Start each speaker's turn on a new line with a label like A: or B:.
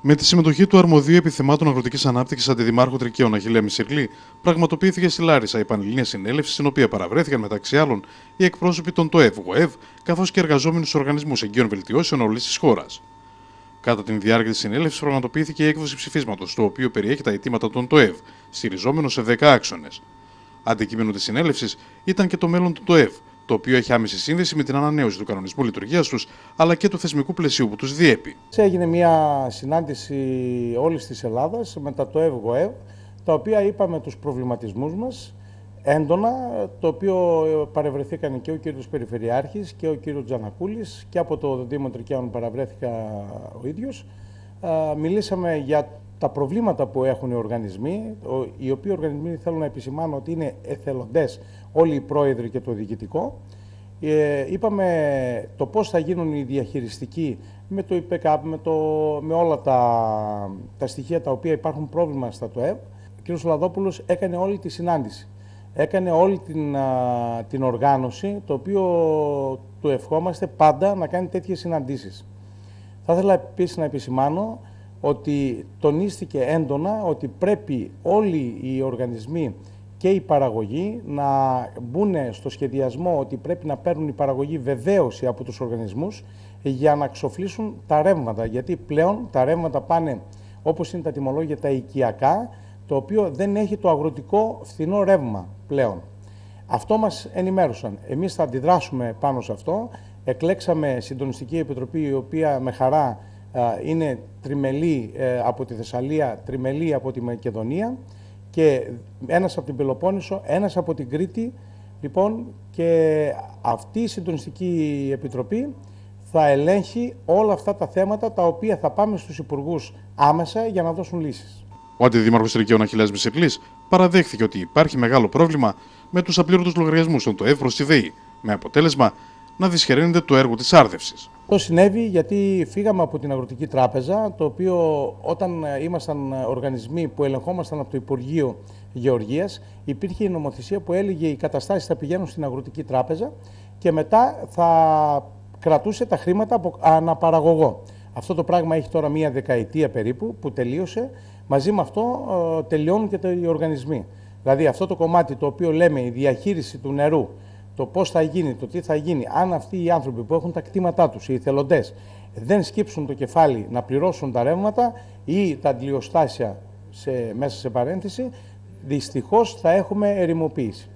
A: Με τη συμμετοχή του Αρμοδίου Επιθεμάτων Αγροτικής Ανάπτυξης Αντιδημάρχου Τρικαίων Αχηλέα Μισηρλή, πραγματοποιήθηκε στη Λάρισα η Πανελλήνια Συνέλευση, στην οποία παραβρέθηκαν μεταξύ άλλων οι εκπρόσωποι των ΤΟΕΒ, ΓΟΕΒ, καθώς και εργαζόμενοι στου οργανισμούς εγγύων βελτιώσεων όλης της χώρας. Κατά την διάρκεια της συνέλευσης, πραγματοποιήθηκε η έκδοση ψηφίσματος, το οποίο περιέχει τα αιτήματα των ΤΟΕΒ, στηριζόμενο σε 10 άξονες. Αντικείμενο της συνέλευσης ήταν και το μέλλον του ΤΟΕΒ, το οποίο έχει άμεση σύνδεση με την ανανέωση του κανονισμού λειτουργίας τους αλλά και του θεσμικού πλαισίου που τους διέπει.
B: Έγινε μια συνάντηση όλης της Ελλάδας με τα ΤΟΕΒ ΓΟΕΒ, τα οποία είπαμε τους προβληματισμούς μας έντονα, το οποίο παρευρεθήκαν και ο κύριος Περιφερειάρχης και ο κύριος Τζανακούλης και από το Δήμο Τρικιάων παραβρέθηκα ο ίδιος. Μιλήσαμε για τα προβλήματα που έχουν οι οργανισμοί, οι οποίοι οργανισμοί θέλω να επισημάνω ότι είναι εθελοντές όλοι οι πρόεδροι και το διοικητικό. Ε, είπαμε το πώς θα γίνουν οι διαχειριστικοί με το ΙΠΕΚΑΠ, με, το, με όλα τα, τα στοιχεία τα οποία υπάρχουν πρόβλημα στα ΤΟΕΒ. Ο κ. Σολαδόπουλος έκανε όλη τη συνάντηση. Έκανε όλη την, την οργάνωση, το οποίο του ευχόμαστε πάντα να κάνει τέτοιες συναντήσεις. Θα ήθελα επίσης να επισημάνω ότι τονίστηκε έντονα ότι πρέπει όλοι οι οργανισμοί και η παραγωγή να μπουν στο σχεδιασμό ότι πρέπει να παίρνουν η παραγωγή βεβαίωση από τους οργανισμούς για να ξοφλήσουν τα ρεύματα. Γιατί πλέον τα ρεύματα πάνε όπως είναι τα τιμολόγια τα οικιακά, το οποίο δεν έχει το αγροτικό φθηνό ρεύμα πλέον. Αυτό μας ενημέρωσαν. Εμείς θα αντιδράσουμε πάνω σε αυτό. Εκλέξαμε συντονιστική επιτροπή η οποία με χαρά είναι τριμελή ε, από τη Θεσσαλία, τριμελή από τη Μακεδονία και ένας από την Πελοπόννησο, ένας από την Κρήτη. Λοιπόν, και αυτή η συντονιστική επιτροπή θα ελέγχει όλα αυτά τα θέματα τα οποία θα πάμε στους υπουργούς άμεσα για να δώσουν λύσεις.
A: Ο Αντιδήμαρχος Τρικαίων Αχιλέας Μισεκλής παραδέχθηκε ότι υπάρχει μεγάλο πρόβλημα με τους απλήρωτους λογαριασμούς των ΤΟΕΒ προς τη ΔΕΗ, με αποτέλεσμα να δυσχεραίνεται το έργο της άρδευσης.
B: Το συνέβη γιατί φύγαμε από την Αγροτική Τράπεζα, το οποίο όταν ήμασταν οργανισμοί που ελεγχόμασταν από το Υπουργείο Γεωργίας, υπήρχε η νομοθεσία που έλεγε οι καταστάσεις θα πηγαίνουν στην Αγροτική Τράπεζα και μετά θα κρατούσε τα χρήματα από αναπαραγωγό. Αυτό το πράγμα έχει τώρα μία δεκαετία περίπου που τελείωσε. Μαζί με αυτό ε, τελειώνουν και οι οργανισμοί. Δηλαδή αυτό το κομμάτι το οποίο λέμε η διαχείριση του νερού, το πώς θα γίνει, το τι θα γίνει, αν αυτοί οι άνθρωποι που έχουν τα κτήματά τους, οι εθελοντές, δεν σκύψουν το κεφάλι να πληρώσουν τα ρεύματα ή τα αντιλιοστάσια σε, μέσα σε παρένθεση, δυστυχώς θα έχουμε ερημοποίηση.